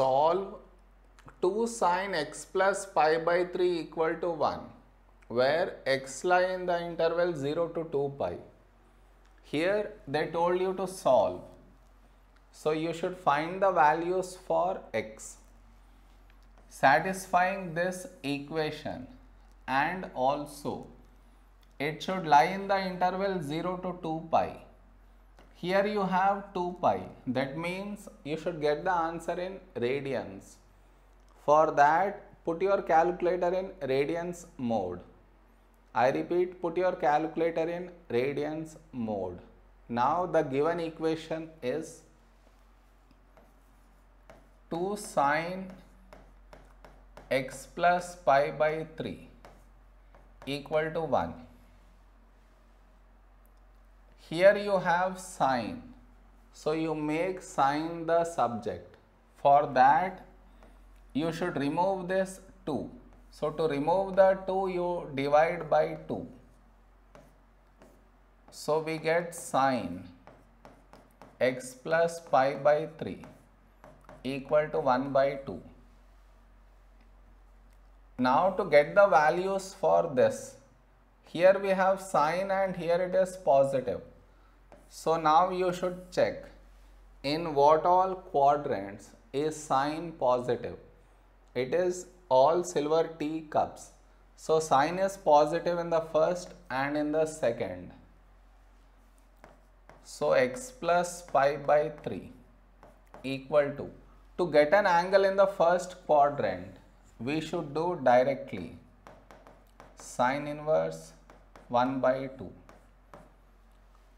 solve 2 sine x plus pi by 3 equal to 1 where x lie in the interval 0 to 2 pi. Here they told you to solve. So you should find the values for x satisfying this equation and also it should lie in the interval 0 to 2 pi. Here you have 2 pi that means you should get the answer in radians. For that put your calculator in radians mode. I repeat put your calculator in radians mode. Now the given equation is 2 sine x plus pi by 3 equal to 1. Here you have sine. So you make sine the subject. For that you should remove this 2. So to remove the 2 you divide by 2. So we get sine x plus pi by 3 equal to 1 by 2. Now to get the values for this, here we have sine and here it is positive. So now you should check in what all quadrants is sine positive. It is all silver tea cups. So sine is positive in the first and in the second. So x plus pi by 3 equal to. To get an angle in the first quadrant, we should do directly sine inverse 1 by 2.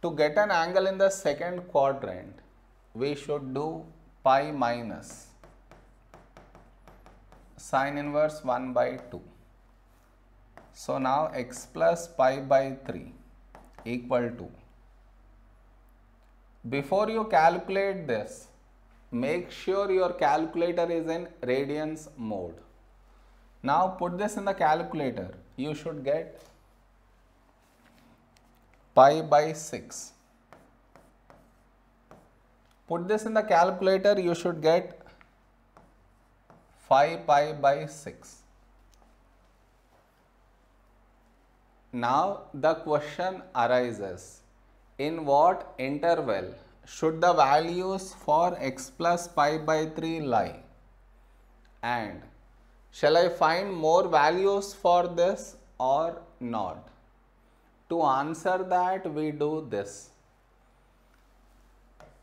To get an angle in the second quadrant, we should do pi minus sine inverse 1 by 2. So now x plus pi by 3 equal to. Before you calculate this, make sure your calculator is in radians mode. Now put this in the calculator. You should get pi by 6. Put this in the calculator. You should get 5 pi by 6. Now the question arises in what interval should the values for x plus pi by 3 lie and shall I find more values for this or not? To answer that we do this.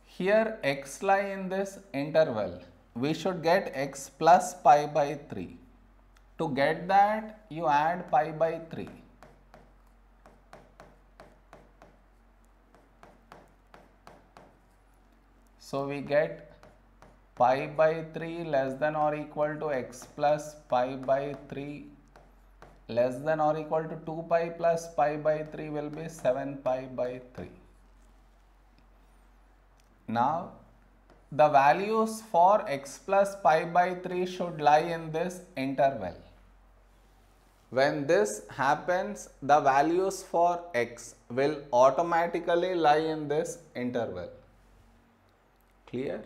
Here x lie in this interval we should get x plus pi by 3. To get that you add pi by 3. So we get pi by 3 less than or equal to x plus pi by 3 less than or equal to 2 pi plus pi by 3 will be 7 pi by 3. Now the values for x plus pi by 3 should lie in this interval. When this happens, the values for x will automatically lie in this interval. Clear?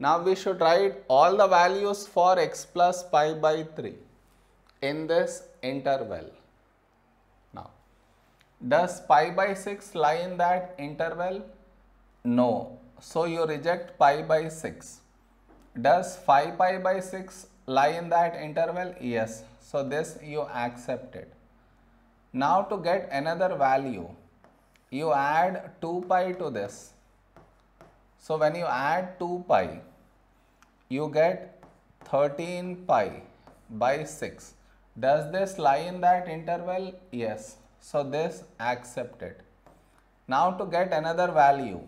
Now we should write all the values for x plus pi by 3 in this interval. Now, does pi by 6 lie in that interval? No. So you reject pi by 6. Does 5 pi by 6 lie in that interval? Yes. So this you accept it. Now to get another value, you add 2 pi to this. So when you add 2 pi, you get 13 pi by 6. Does this lie in that interval? Yes. So this accepted. Now to get another value,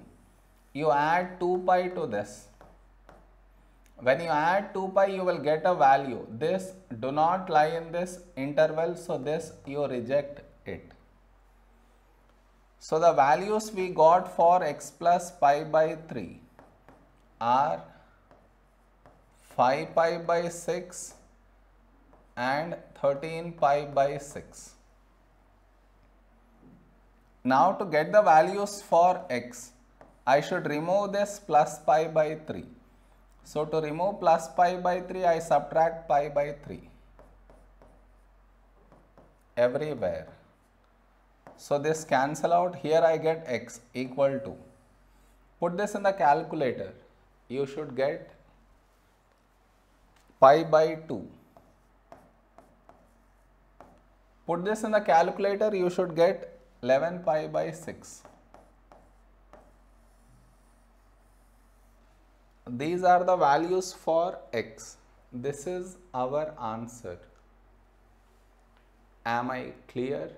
you add 2 pi to this. When you add 2 pi, you will get a value. This do not lie in this interval, so this you reject it. So the values we got for x plus pi by 3 are 5 pi by 6 and 13 pi by 6. Now to get the values for x, I should remove this plus pi by 3. So to remove plus pi by 3, I subtract pi by 3 everywhere. So this cancel out, here I get x equal to, put this in the calculator, you should get pi by 2. Put this in the calculator, you should get 11 pi by 6. These are the values for x. This is our answer. Am I clear?